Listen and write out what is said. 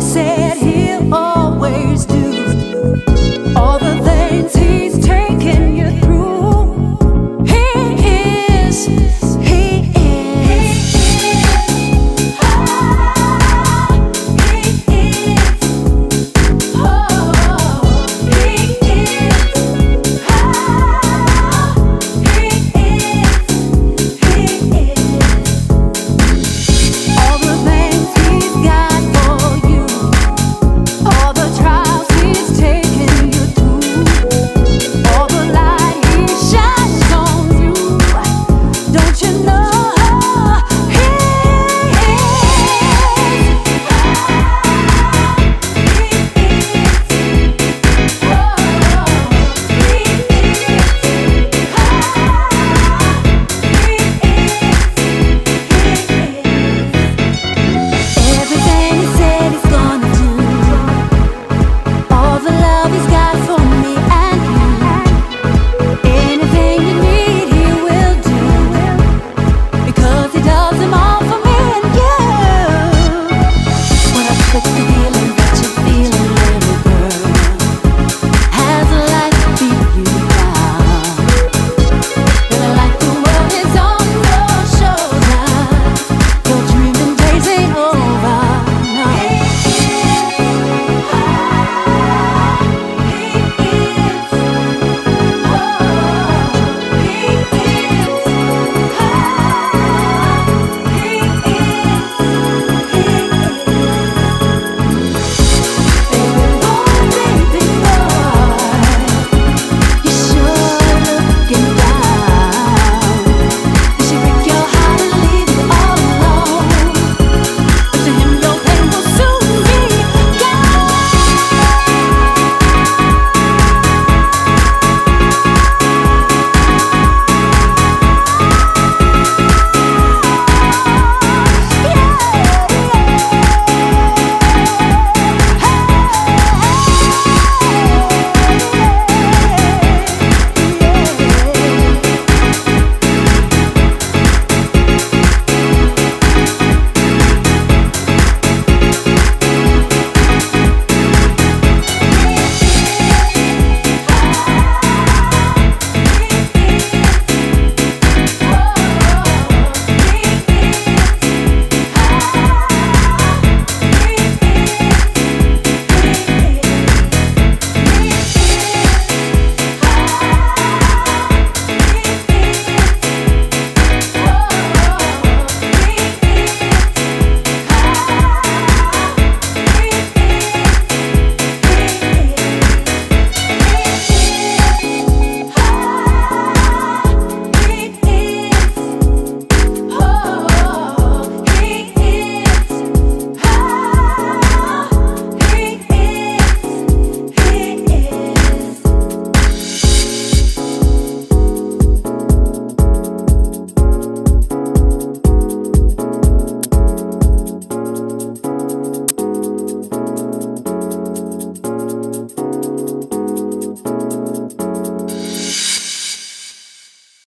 said he'll always do.